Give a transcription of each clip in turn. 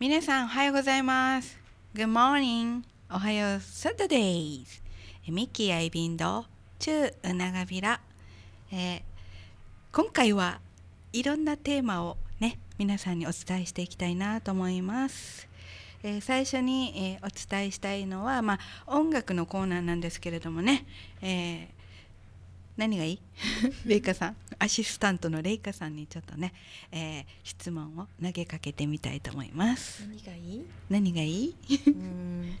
皆さんおはようございます。Good morning. おはよう Saturdays. ミッキーアイビンド、チューウナガビラ。えー今回はいろんなテーマをね、皆さんにお伝えしていきたいなと思います。えー最初に、えーお伝えしたいのは、まあ、音楽のコーナーなんですけれどもね、えー何がいい？レイカさん。アシスタントのレイカさんにちょっとね、えー質問を投げかけてみたいと思います。何がいい？何がいい？うん。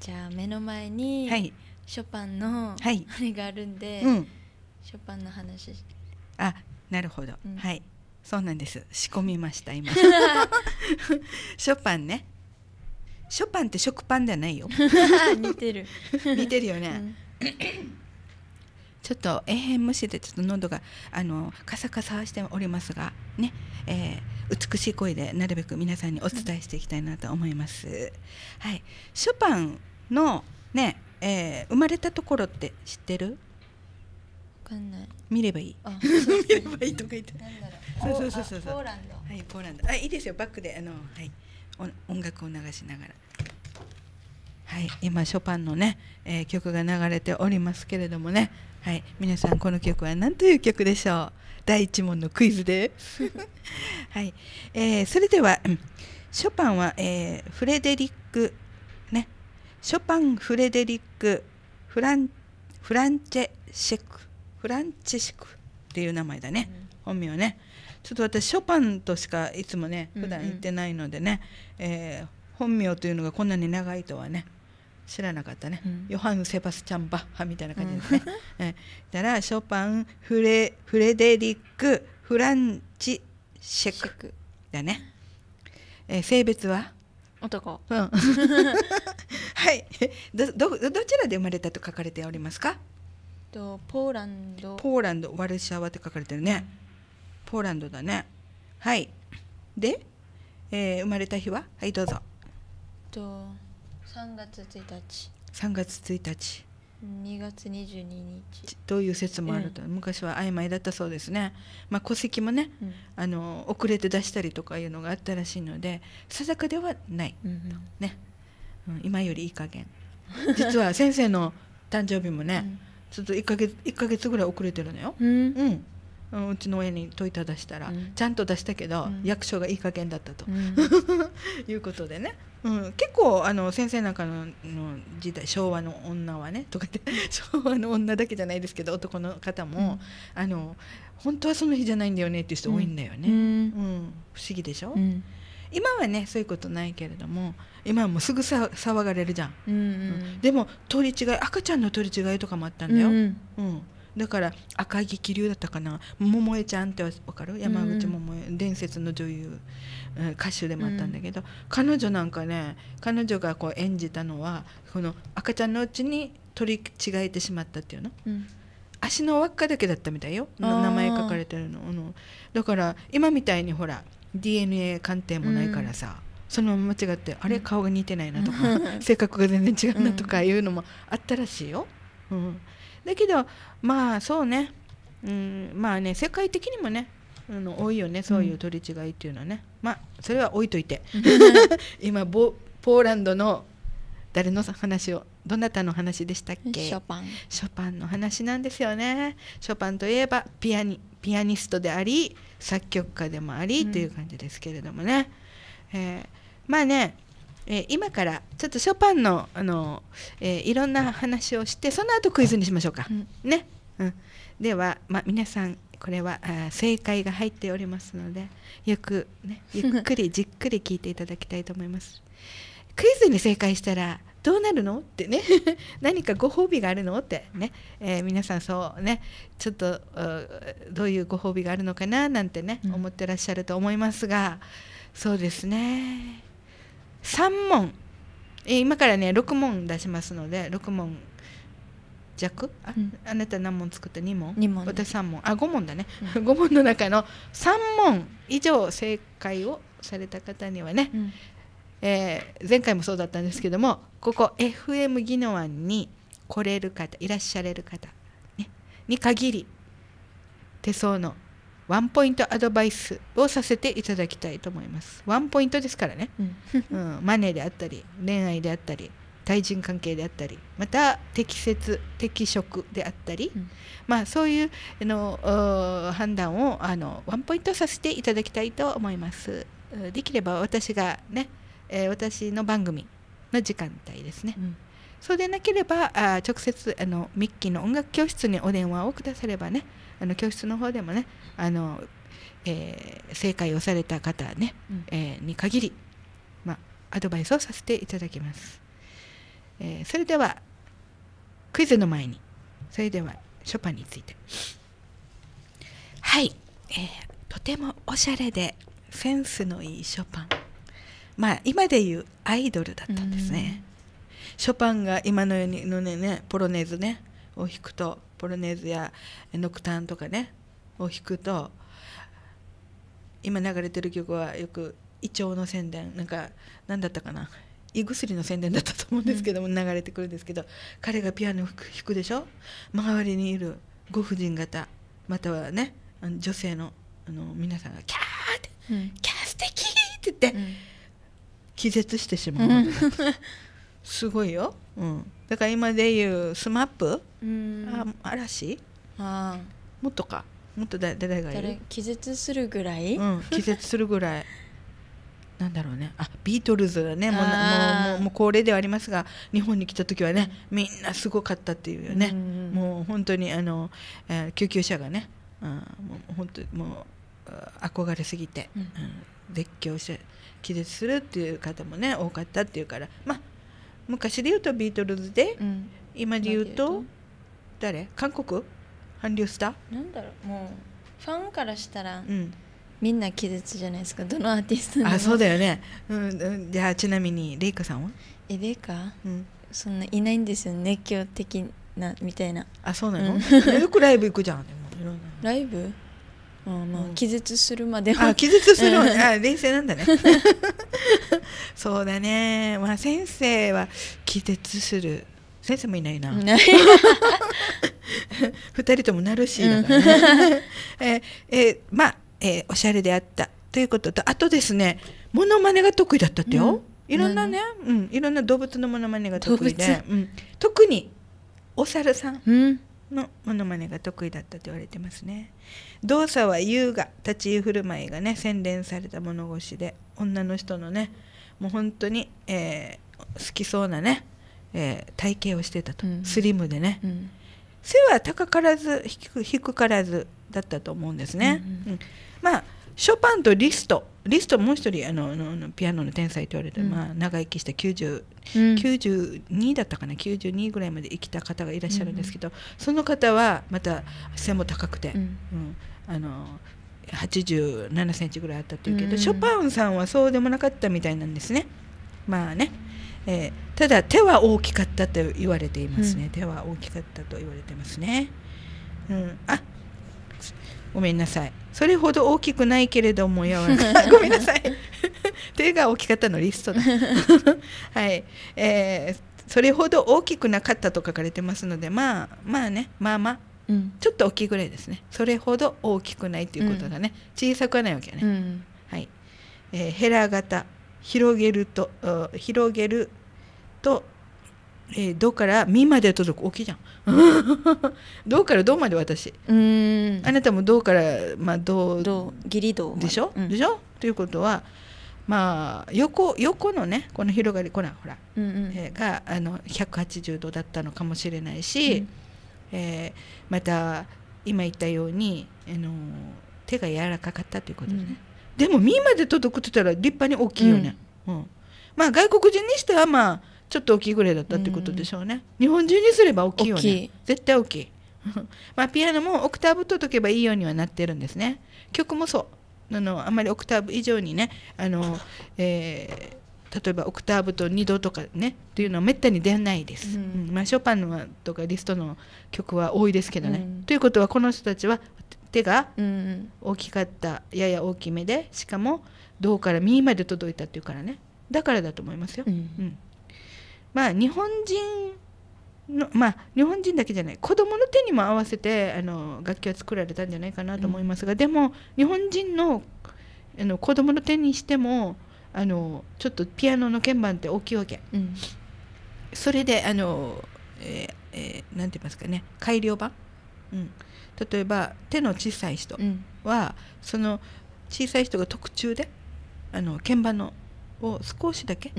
じゃあ目の前にはい。ショパンのはい。あれがあるんで、うん。ショパンの話しあなるほど、うん。はい。そうなんです。仕込みました今。ショパンね。ショパンって食パンじゃないよ。似てる、似てるよね、うんちょっと永遠無視でちょっと喉があのカサカサしておりますがね、えー美しい声でなるべく皆さんにお伝えしていきたいなと思います。はい、ショパンのね、えー生まれたところって知ってる？わかんない見ればいい。あ 見ればいいとか言って。なんだろそうそうそうそうあポーランドはい、ポーランド。あ、いいですよ。バックであのはい、お音楽を流しながら。はい、今ショパンのね、えー曲が流れておりますけれどもね。はい、皆さんこの曲は何という曲でしょう？第一問のクイズです。はい、えーそれでは、うんショパンは、えーフレデリックね、ショパン・フレデリック・フランフランチェシェク、フランチェシクっていう名前だね。本名ねちょっと私ショパンとしかいつもねうんうん普段言ってないのでね、えー本名というのがこんなに長いとはね知らなかったね、うん。ヨハン・セバスチャン・バッハみたいな感じですね、えーだからショパンフレフレデリック・フランチ・シェクだね、えー性別は？男。うん。はい。どどどちらで生まれたと書かれておりますか？とポーランド。ポーランドワルシャワって書かれてるね、ポーランドだね。はい。で、えー生まれた日は？はいどうぞ。と3月1日。3月1日。2月22日、どういう説もあると、昔は曖昧だったそうですね、まあ、戸籍もねうん。あの遅れて出したりとかいうのがあったらしいので定かではないうんね、うん、今よりいい加減。実は先生の誕生日もね、ちょっと1ヶ月1ヶ月ぐらい遅れてるのよ、うんうん。うん。うん、うちの親に問いただしたら、うん。ちゃんと出したけど、うん。役所がいい加減だったと、うん。いうことでね、うん、結構あの先生なんかのの時代昭和の女はねとか言って 昭和の女だけじゃないですけど男の方も、あの本当はその日じゃないんだよねっていう人多いんだよね、ううんん不思議でしょ、うん。今はねそういうことないけれども今はもうすぐさ騒がれるじゃん、うんうん。でも取り違い赤ちゃんの取り違いとかもあったんだよ、うん。うん、だから赤木気流だったかな。桃江ちゃんってわかる？山口百恵、伝説の女優、うん歌手でもあったんだけど、彼女なんかね彼女がこう演じたのはこの赤ちゃんのうちに取り違えてしまったっていうの。うん。足の輪っかだけだったみたいよ。名前書かれてるの、うんだから今みたいにほら DNA 鑑定もないからさ、そのまま間違ってあれ？顔が似てないなとか 性格が全然違うなとかいうのもあったらしいよ。うん、だけどまあそうね、うん、まあね世界的にもねあの多いよねそういう取り違いっていうのはね、まあそれは置いといて。今ボポーランドの誰の話をどなたの話でしたっけ？ショパン。ショパンの話なんですよね。ショパンといえばピアニピアニストであり作曲家でもあり、うんという感じですけれどもね、えーまあね、えー今からちょっとショパンのあの、えーいろんな話をしてその後クイズにしましょうか、うん。ね、うん、では、まあ、皆さんこれはあー正解が入っておりますのでよく、ね、ゆっくり じっくり聞いていただきたいと思います。クイズに正解したらどうなるの？ってね。何かご褒美があるの？ってね、えー皆さんそうね。ちょっとうどういうご褒美があるのかな？なんてね、うん。思ってらっしゃると思いますがそうですね3問、えー今からね6問出しますので6問弱？あ,、うん。あなた何問作った？2問二問私3問あ5問だね、5問の中の3問以上正解をされた方にはね、うん。えー前回もそうだったんですけどもここ FM 宜野湾に来れる方いらっしゃれる方、ね、に限り手相のワンポイントアドバイスをさせていただきたいと思います。ワンポイントですからね、うん。うん、マネーであったり恋愛であったり対人関係であったりまた適切適職であったり、うん。まあそういうあのお判断をあのワンポイントさせていただきたいと思います。うんできれば私がね、えー私の番組の時間帯ですね。うん。そうでなければあ直接あのミッキーの音楽教室にお電話をくださればねあの教室の方でもねあの、えー正解をされた方ね、うん。えーに限り、まあ、アドバイスをさせていただきます、えーそれではクイズの前にそれではショパンについて。はい、えーとてもおしゃれでセンスのいいショパン。まあ今でいうアイドルだったんですね、ショパンが今のようにのねねポロネーズねを弾くとポロネーズやノクターンとかねを弾くと今流れてる曲はよく胃腸の宣伝なんか何だったかな胃薬の宣伝だったと思うんですけども、流れてくるんですけど彼がピアノを弾くでしょ？周りにいるご婦人方またはね女性のあの皆さんがキャーってうん「キャー素敵って言って、うん。気絶してしまうすごいよ、うん、だから今でいうスマップ、うん。あ嵐？あもっとか？もっとだ誰がいる気絶するぐらい？うん、気絶するぐらい。なんだろうね。あビートルズだねもうもうもうもう恒例ではありますが日本に来た時はねみんなすごかったっていうよね、うんもう本当にあの、えー救急車がね、うん、もう本当にもうあ憧れすぎて、うん。うん絶叫して気絶するっていう方もね多かったっていうからまあ昔で言うとビートルズで、うん。今で言うと誰？韓国？韓流スター？なんだろう。もうファンからしたらうん。みんな気絶じゃないですか。どのアーティストでも。あそうだよね、うんうん、じゃあちなみにレイカさんは、えでかうん、そんないないんですよ熱狂的なみたいな。あそうなの、うん。よくライブ行くじゃん。ライブ？あまあ、うん。気絶するまでは。あ気絶するうん。あ冷静なんだね。そうだね。まあ先生は気絶する。先生もいないな、二人ともナルシーだからね、えーえーまあ、えーおしゃれであった。ということとあとですねモノマネが得意だったってよ、うん。いろんなね、うん、いろんな動物のモノマネが得意動で、うん、特にお猿さん。うんのモノマネが得意だったと言われてますね。動作は優雅。立ち居振る舞いがね洗練された物腰で女の人のねもう本当に、えー好きそうなね、えー体型をしてたと、うん。スリムでね、うん。背は高からず低低からずだったと思うんですね、うんうん。うん。まあショパンとリスト。リストもう一人あのあのピアノの天才と言われて、うん。まあ、長生きした90うん。92だったかな？92ぐらいまで生きた方がいらっしゃるんですけど、その方はまた背も高くて、うん。うん。あの87センチぐらいあったっていうけど、うん。ショパンさんはそうでもなかったみたいなんですね。まあね、えーただ手は大きかったと言われていますね、うん。手は大きかったと言われてますね、うん、あごめんなさい。それほど大きくないけれども柔らかいごめんなさい。手が大きかったのリストだ。はい、えーそれほど大きくなかったと書かれてますのでまあまあね。まあまあ。うん。ちょっと大きいぐらいですね。それほど大きくないっていうことがね、小さくはないわけね、うん。はい、えーヘラ型。広げるとあ広げると、えー、どからみまで届く？大きいじゃん。どからどまで私？うん。あなたもどからまあどどう？義理どうで？しょ、うん。でしょ？ということはまあ横横のねこの広がりこらほら、うんうん。えーがあの180度だったのかもしれないし、うん。えーまた今言ったように、あの手が柔らかかったということですね、でも身まで届くって言ったら立派に大きいよね、うん。まあ外国人にしてはまあちょっと大きいぐらいだったってことでしょうね、日本人にすれば大きいよね。絶対大きい。まあピアノもオクターブ届けばいいようにはなってるんですね。曲もそう。あのあんまりオクターブ以上にねあの、えー例えばオクターブと2度とかねっていうのはめったに出ないです、うん。うん。まあ、ショパンのとかリストの曲は多いですけどね、うん。ということはこの人たちは手が大きかったやや大きめでしかも胴から右まで届いたっていうからねだからだと思いますよ、うんうんまあ日本人のまあ日本人だけじゃない子供の手にも合わせてあの楽器は作られたんじゃないかなと思いますが、でも日本人のあの子供の手にしてもあのちょっとピアノの鍵盤って大きいわけ。うん。それであの、えーえーなんて言いますかね改良版、うん、例えば手の小さい人うん。はその小さい人が特注であの鍵盤のを少しだけ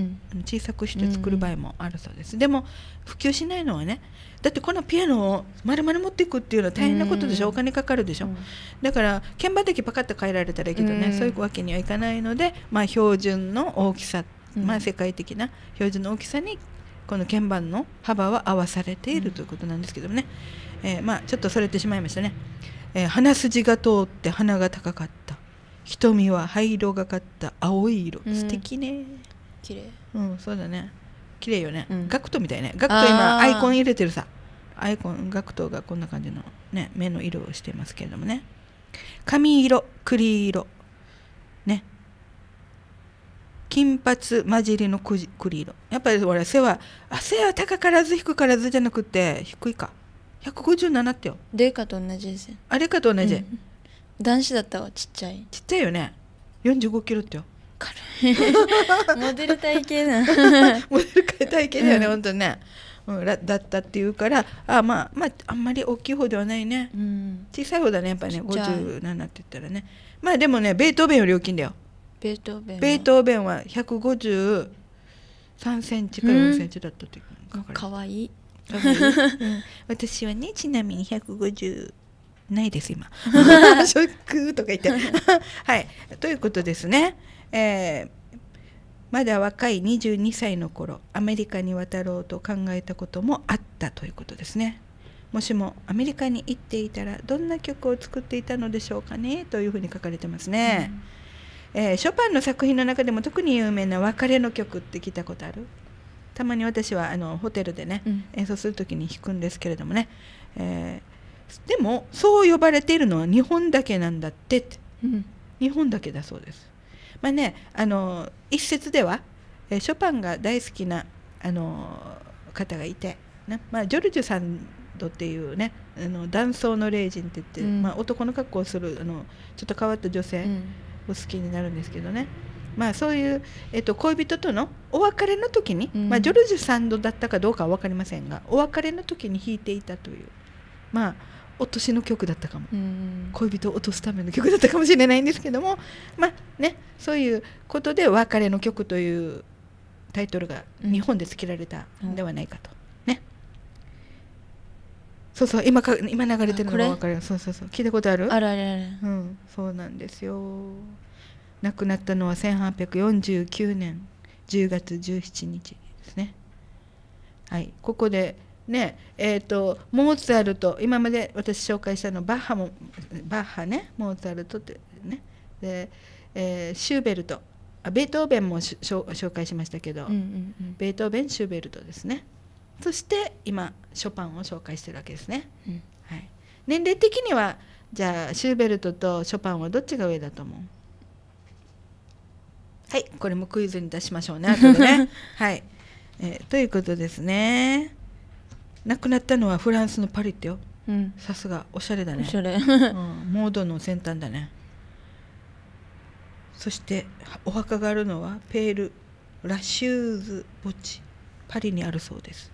小さくして作る場合もあるそうです、でも普及しないのはねだってこのピアノを丸々持っていくっていうのは大変なことでしょ、うん。お金かかるでしょ、うん。だから鍵盤だけパカッと変えられたらいいけどね、うんそういうわけにはいかないので、まあ、標準の大きさ、うん。まあ、世界的な標準の大きさにこの鍵盤の幅は合わされているうん。ということなんですけどもね、えーまあ、ちょっとそれてしまいましたね、えー鼻筋が通って鼻が高かった瞳は灰色がかった。青い色、うん。素敵ね。綺麗。うんそうだね。綺麗よね、うん。ガクトみたいね。ガクト今アイコン入れてるさ。アイコンガクトがこんな感じのね目の色をしてますけれどもね。髪色栗色。ね。金髪混じりの栗色。やっぱり俺背はあ背は高からず低からずじゃなくて低いか。157ってよ。デカと同じですよ。あれかと同じ、うん男子だったわちっちゃい。ちっちゃいよね。45キロってよ。モデル体型な。モデル体型だよね、うん本当にね、うん、らだったっていうからあまあまああんまり大きい方ではないね。うん。小さい方だねやっぱりね。ちっちゃい。57って言ったらね。まあでもねベートーベンより大きいんだよ。ベートーベンは。ベートーベンは153センチから4センチだったっていうかかわいいかわい。い。うん。私はねちなみに150ないです今。ショックとか言って。はい。ということですね、えーまだ若い22歳の頃アメリカに渡ろうと考えたこともあったということですね。もしもアメリカに行っていたらどんな曲を作っていたのでしょうかね？というふうに書かれてますね、えーショパンの作品の中でも特に有名な別れの曲って聞いたことある？たまに私はあのホテルでね、うん。演奏する時に弾くんですけれどもね、えーでもそう呼ばれているのは日本だけなんだって。ってうん。日本だけだそうです。まあねあの一説では、えーショパンが大好きなあの方がいて、ねまあ、ジョルジュサンドっていうねあの男装の霊人って言って、うん。まあ、男の格好をするあのちょっと変わった女性、うん。お好きになるんですけどね、まあ、そういう、えっと、恋人とのお別れの時に、うん。まあ、ジョルジュサンドだったかどうかは分かりませんがお別れの時に弾いていたという。まあ落としの曲だったかも。うん。恋人を落とすための曲だったかもしれないんですけどもまあねそういうことで「別れの曲」というタイトルがうん日本でつけられたん。ではないかと、ね。そうそう今か今流れてるのが分かるそうそうそう。聞いたことある？あるあるある。うん、そうなんですよ。亡くなったのは1849年10月17日ですね。はい。ここでねえっ、とモーツァルト今まで私紹介したのバッハもバッハねモーツァルトってねで、えーシューベルトあベートーベンも紹介しましたけど、うんうんうん。ベートーベンシューベルトですね。そして今ショパンを紹介してるわけですね。うん。はい、年齢的にはじゃあシューベルトとショパンはどっちが上だと思う？はいこれもクイズに出しましょうね後でね。はい、えーということですね亡くなったのはフランスのパリってよ。うん。さすが。おしゃれだね。おしゃれ。うん、モードの先端だね。そしてお墓があるのはペール・ラシューズ墓地。パリにあるそうです。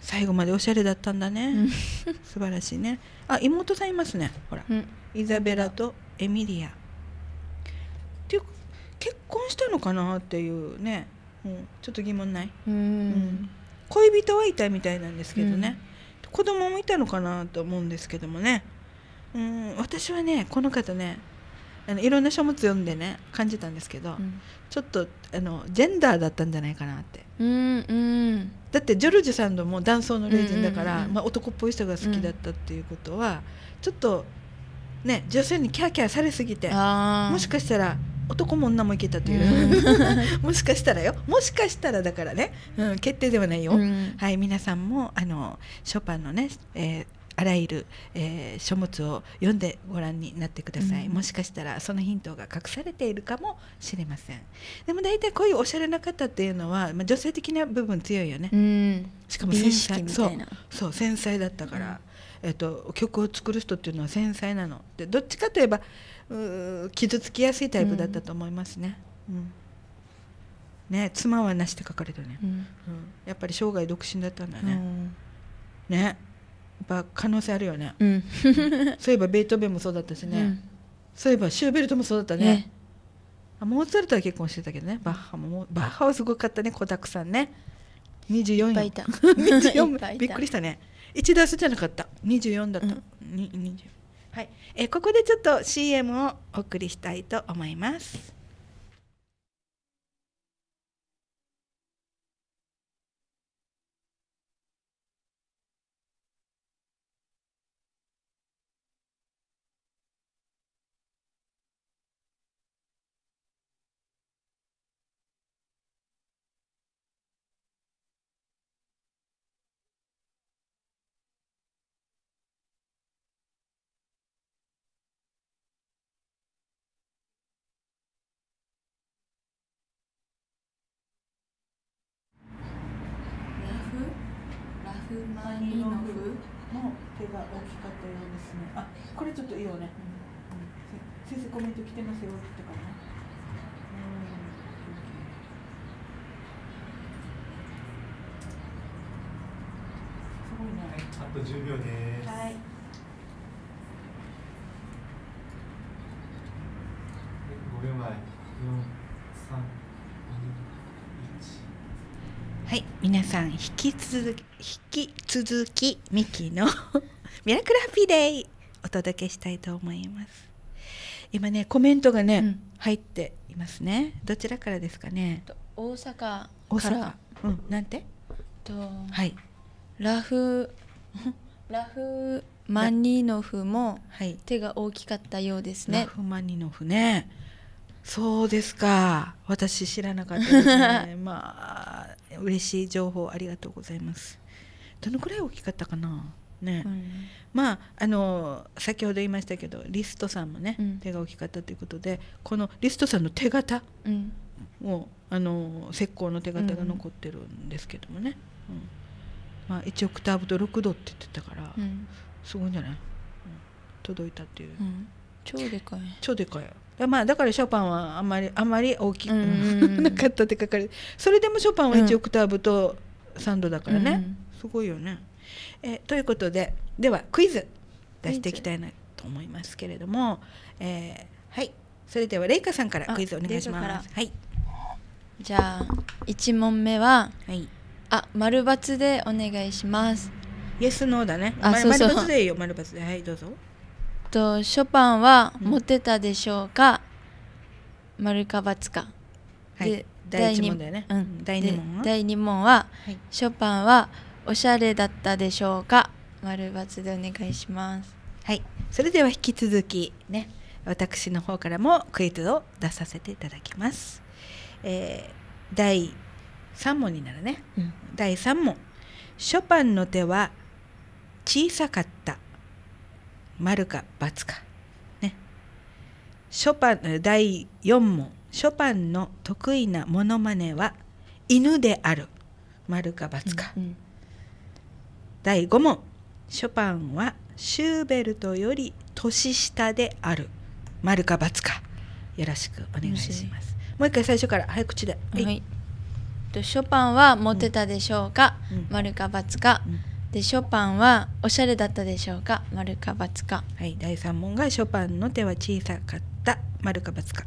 最後までおしゃれだったんだね、うん。素晴らしいね。あ妹さんいますね。ほら。うん。イザベラとエミリア。っていう結婚したのかなっていうね、うん、ちょっと疑問ない、ううんん恋人はいたみたいなんですけどね、子供もいたのかなと思うんですけどもね。うん私はねこの方ねあのいろんな書物読んでね感じたんですけど、うん。ちょっとあのジェンダーだったんじゃないかなって。うんうん。だってジョルジュさんのも男装の霊人だから、うんうんうんうん。まあ、男っぽい人が好きだったっていうことは、ちょっとね女性にキャーキャーされすぎてもしかしたら男も女もいけたという、もしかしたらよ。もしかしたらだからね、うん、決定ではないよ、うん。はい皆さんもあのショパンのね、えーあらゆる、えー書物を読んでご覧になってください、うん。もしかしたらそのヒントが隠されているかもしれません。でも大体こういうおしゃれな方っていうのは、まあ、女性的な部分強いよね、うん。しかも繊細。そうみたいな。そう。繊細だったから、えっと曲を作る人っていうのは繊細なの。でどっちかといえばうー傷つきやすいタイプだったと思いますね、うん。ね妻はなしって書かれてるね、うん。うん、やっぱり生涯独身だったんだね、うん。ね。やっぱ可能性あるよね。うん。そういえばベートーベンもそうだったしね、うん。そういえばシューベルトもそうだったね。モーツァルトは結婚してたけどね。バッハもバッハはすごかったね。子だくさんね。24よ。いっぱいいた。24いっぱいいた。びっくりしたね。1ダースじゃなかった。24だった、うん。に20はい、えここでちょっと CM をお送りしたいと思います。ラフマニノフの手が大きかったようですねあこれちょっといいよね、せ先生コメント来てますよって言ったからね。すごいね。あと10秒です。はい5秒前。4、3、はい、皆さん引き続き引き続きミキの ミラクルハッピーデイお届けしたいと思います。今ねコメントがね、うん入っていますね。どちらからですかね？と大阪大阪から。うん、なんて？とはいラフ ラフマニノフもはい。手が大きかったようですラね。フマニノフね。そうですか。私知らなかったですね。まあ嬉しい情報ありがとうございます。どのくらい大きかったかな？ね。うんまああの先ほど言いましたけどリストさんもね、うん手が大きかったということでこのリストさんの手形うんをあの石膏の手形が残ってるんですけどもね、うんまあ、1オクターブと6度って言ってたから、うんすごいんじゃない、うん届いたっていう、うん超でかい。超でかいだまあだからショパンはあんまりあんまり大きく なかったって書かれてそれでもショパンは1オクターブと3度だからね、うんすごいよね。えーということでではクイズ出していきたいなと思いますけれども、えーはいそれではレイカさんからあクイズお願いします。はいじゃあ一問目ははい。あ丸×でお願いします。イエスノーだね。まあそうそう丸抜でいいよ丸抜ではいどうぞ。とショパンはうんモテたでしょうか、丸か×か。はいで。第一二問だよね。うん、第二問は？で第二問ははい。ショパンはおしゃれだったでしょうか？丸×でお願いします。はい。それでは引き続きね私の方からもクイズを出させていただきます。えー第三問になるね。うん第3問ショパンの手は小さかった丸か×かね。ショパンえ第4問ショパンの得意なモノマネは犬である。丸か×か、うん第5問ショパンはシューベルトより年下である。丸か×かよろしくお願いします。もう一回最初から。早口で。はい、とショパンはモテたでしょうか、うん。丸か×か、うんでショパンはおしゃれだったでしょうか？丸か×か。はい、第3問がショパンの手は小さかった。丸か×か。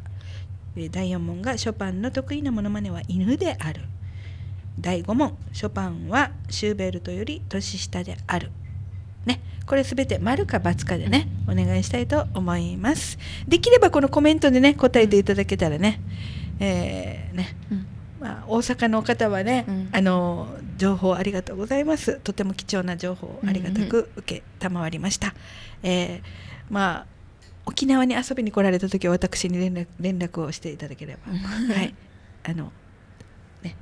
えー第4問がショパンの得意なモノマネは犬である。第5問ショパンはシューベルトより年下である。ねこれすべて丸か×かでねお願いしたいと思います。できればこのコメントでね答えていただけたらねえーね。うんまあ、大阪の方はね、うん。あの情報ありがとうございます。とても貴重な情報をありがたく受けたまわりました、えーまあ沖縄に遊びに来られた時は私に連絡連絡をしていただければ、はい。あのね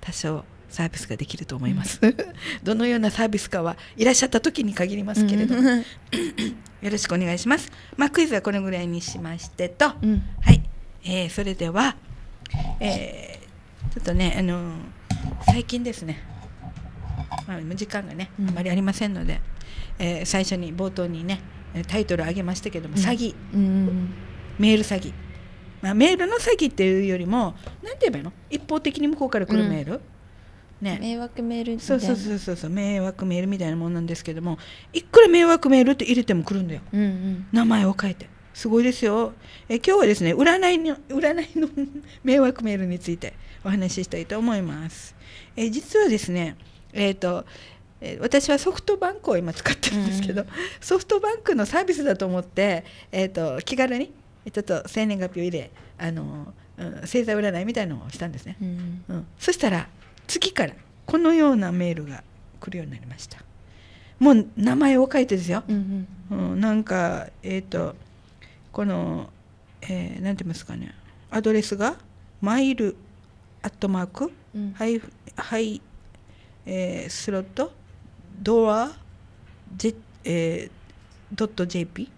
多少サービスができると思います。どのようなサービスかはいらっしゃった時に限りますけれども、よろしくお願いします。まあクイズはこのぐらいにしましてと、うん。はい、えーそれでは、えーちょっとねあのー最近ですね、まあ、時間がねうん。あまりありませんので、えー最初に冒頭にねえータイトル上げましたけども、うん。詐欺。うんうんメール詐欺、まあ、メールの詐欺っていうよりもなんて言えばいいの？一方的に向こうから来るメール、ね。迷惑メールみたいな。そうそうそうそうそう。迷惑メールみたいなもんなんですけどもいくら迷惑メールって入れても来るんだよ。うんうん。名前を変えて。すごいですよ。え今日はですね占いの占いの 迷惑メールについてお話ししたいと思います。え実はですねえっ、とえー私はソフトバンクを今使ってるんですけど、うん。ソフトバンクのサービスだと思って、えー、と気軽にちょっと生年月日を入れあの、うん、星座占いみたいなのをしたんですね、うん。うん、そしたら次からこのようなメールが来るようになりました。もう名前を書いてですよ、うんうん、なんかえっ、とこの、えーなんて言いますかね。アドレスがマイルアットマークうんハイハイ、えースロットドアジェ、えードット JP、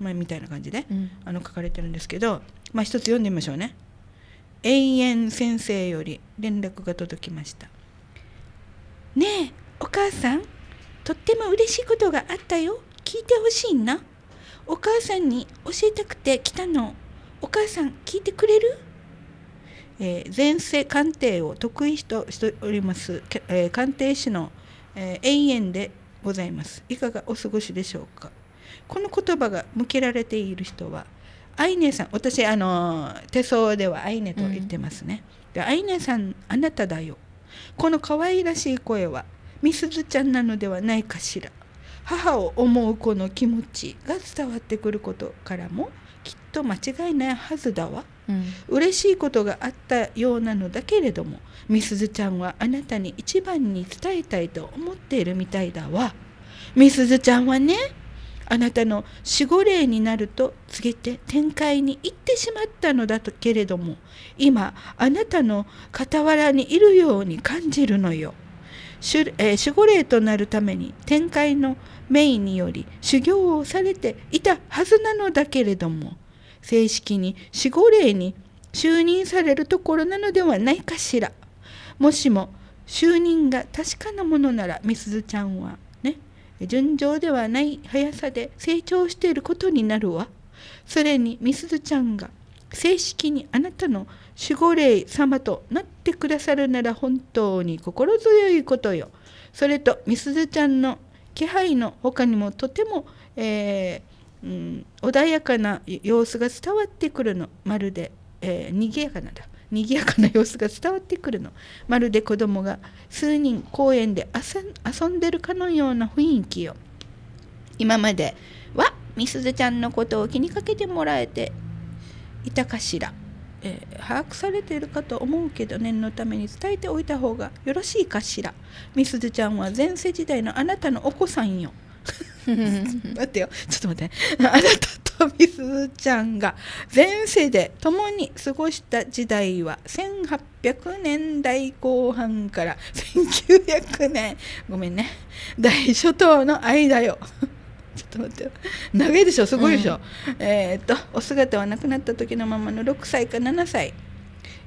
まあ、みたいな感じで、うんあの書かれてるんですけど、まあ、一つ読んでみましょうね。永遠先生より連絡が届きました。ねえ、お母さん、とっても嬉しいことがあったよ。聞いてほしいな。お母さんに教えたくて来たの。お母さん、聞いてくれる？えー前世鑑定を得意としております、けえー鑑定士の、えー永遠でございます。いかがお過ごしでしょうか？この言葉が向けられている人は、アイネさん、私、あのー手相ではアイネと言ってますね。でアイネさん、あなただよ。この可愛らしい声は、みすずちゃんなのではないかしら。母を思う子の気持ちが伝わってくることからも、きっと間違いないはずだわ。うん。嬉しいことがあったようなのだけれどもみすずちゃんはあなたに一番に伝えたいと思っているみたいだわ。みすずちゃんはねあなたの守護霊になると告げて展開に行ってしまったのだとけれども今あなたの傍らにいるように感じるのよ。守,、えー守護霊となるために展開の命により修行をされていたはずなのだけれども正式に守護霊に就任されるところなのではないかしら。もしも就任が確かなものならみすずちゃんはね順調ではない速さで成長していることになるわ。それにみすずちゃんが正式にあなたの守護霊様となってくださるなら本当に心強いことよ。それとみすずちゃんの気配の他にもとても、えーうん、穏やかな様子が伝わってくるの。まるで、えー、にぎやかなだ。賑やかな様子が伝わってくるの。まるで子供が数人公園で遊ん遊んでるかのような雰囲気よ。今まではみすずちゃんのことを気にかけてもらえていたかしら、えー把握されているかと思うけど念のために伝えておいた方がよろしいかしら。みすずちゃんは前世時代のあなたのお子さんよ。待ってよ。ちょっと待って。あなたとみすずちゃんが前世で共に過ごした時代は1800年代後半から1900年。ごめんね。大初頭の間よ。ちょっと待ってよ。長いでしょ？すごいでしょ、えーっとお姿は亡くなった時のままの6歳か7歳。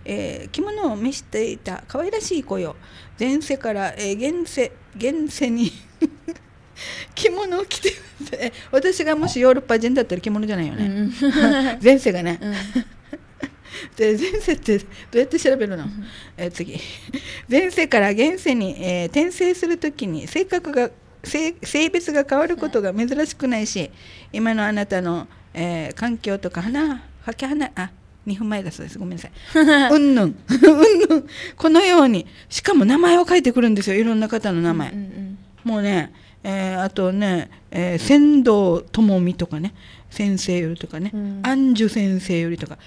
えー着物を召していた可愛らしい子よ。前世から、えー現世現世に着物を着てるえ私がもしヨーロッパ人だったら着物じゃないよね、うん 前世がね、うん。で前世ってどうやって調べるの、えー次。前世から現世に、えー転生するときに性格が性性別が変わることが珍しくないし今のあなたの、えー環境とか花かけ花あ2分前だそうです。ごめんなさい。うんぬん。うんぬん。このようにしかも名前を書いてくるんですよ。いろんな方の名前、うんうん。もうね、えーあとね、えー仙道智美とかね先生よりとかね、うん。安寿先生よりとか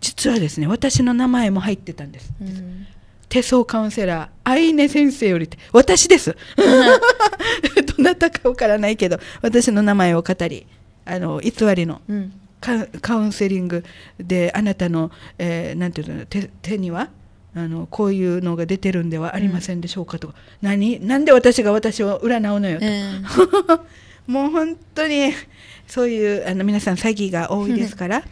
実はですね私の名前も入ってたんです。うん。手相カウンセラー愛音先生よりって私です。どなたかわからないけど私の名前を語りあの偽りのうん。カウンセリングであなたの、えーなんていうの手手にはあのこういうのが出てるんではありませんでしょうかと。か、何？なんで私が私を占うのよと、うん。もう本当にそういうあの皆さん詐欺が多いですから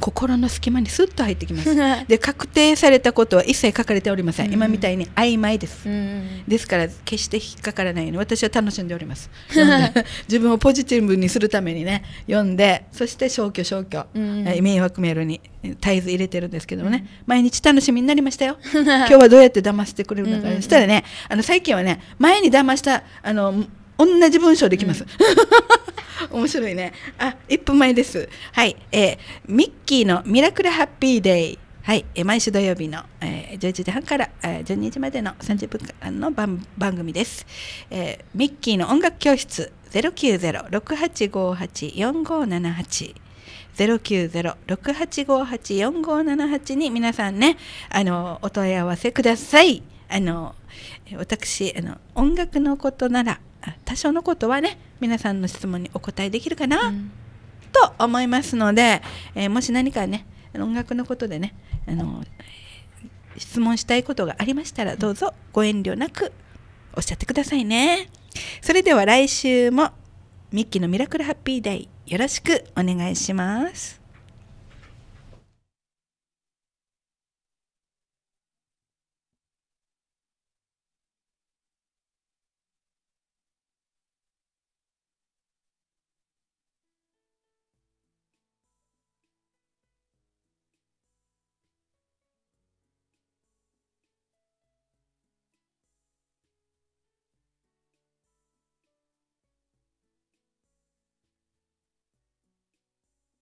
心の隙間にスッと入ってきます。で確定されたことは一切書かれておりません、うん。今みたいに曖昧です、うん。ですから決して引っかからないように私は楽しんでおります。自分をポジティブにするためにね読んでそして消去消去、うん。えー迷惑メールにえー絶えず入れてるんですけどもね、毎日楽しみになりましたよ。今日はどうやって騙してくれるのか、そしたらねあの最近はね前に騙したあの同じ文章できます、面白いね。あ1分前です。はい、えーミッキーのミラクルハッピーデイ。はい、えー毎週土曜日の、えー11時半から、えー12時までの30分間の番番組です、えーミッキーの音楽教室。090-6858-4578 090-6858-4578に皆さんねあのお問い合わせください。あの私あの音楽のことなら多少のことはね皆さんの質問にお答えできるかな、うん。と思いますので、えーもし何かね音楽のことでねあのえー質問したいことがありましたらどうぞご遠慮なくおっしゃってくださいね。それでは来週もミッキーのミラクルハッピーデイよろしくお願いします